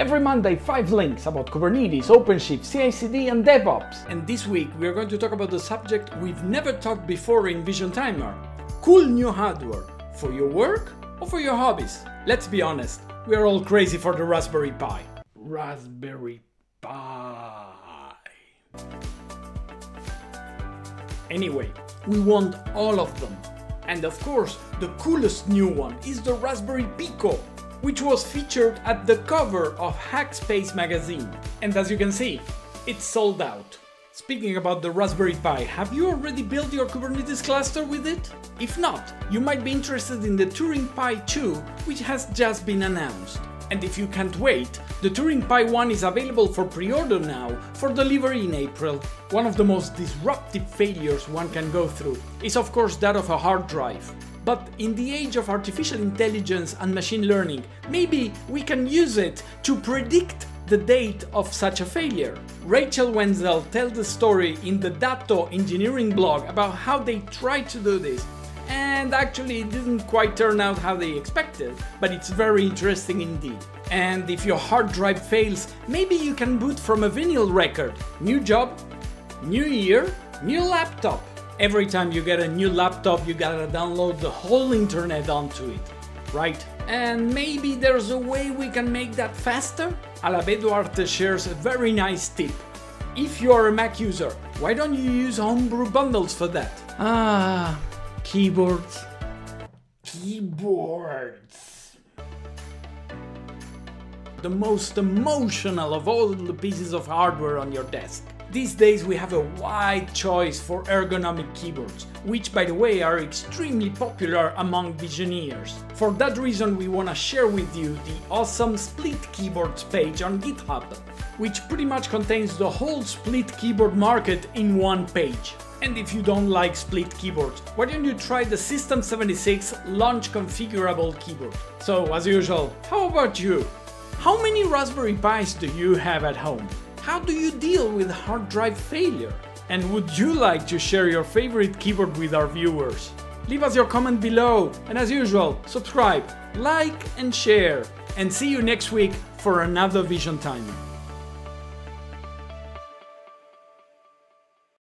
Every Monday, 5 links about Kubernetes, OpenShift, CI/CD, and DevOps. And this week we are going to talk about the subject we've never talked before in VSHN.timer cool new hardware for your work or for your hobbies. Let's be honest, we are all crazy for the Raspberry Pi. Raspberry Pi. Anyway, we want all of them. And of course, the coolest new one is the Raspberry Pico, which was featured at the cover of Hackspace magazine. And as you can see, it's sold out. Speaking about the Raspberry Pi, have you already built your Kubernetes cluster with it? If not, you might be interested in the Turing Pi 2, which has just been announced. And if you can't wait, the Turing Pi 1 is available for pre-order now for delivery in April. One of the most disruptive failures one can go through is of course that of a hard drive. But in the age of artificial intelligence and machine learning, maybe we can use it to predict the date of such a failure. Rachel Wenzel tells the story in the Datto engineering blog about how they tried to do this and actually it didn't quite turn out how they expected, but it's very interesting indeed. And if your hard drive fails, maybe you can boot from a vinyl record. New job, new year, new laptop. Every time you get a new laptop, you gotta download the whole internet onto it, right? And maybe there's a way we can make that faster? Alabe Duarte shares a very nice tip. If you are a Mac user, why don't you use homebrew bundles for that? Ah, keyboards. Keyboards. The most emotional of all the pieces of hardware on your desk. These days we have a wide choice for ergonomic keyboards, which by the way are extremely popular among VSHNeers. For that reason we wanna share with you the awesome Split Keyboards page on GitHub, which pretty much contains the whole split keyboard market in one page. And if you don't like split keyboards, why don't you try the System 76 launch configurable keyboard? So as usual, how about you? How many Raspberry Pis do you have at home? How do you deal with hard drive failure? And would you like to share your favorite keyboard with our viewers? Leave us your comment below, and as usual, subscribe, like and share, and see you next week for another VSHN.timer.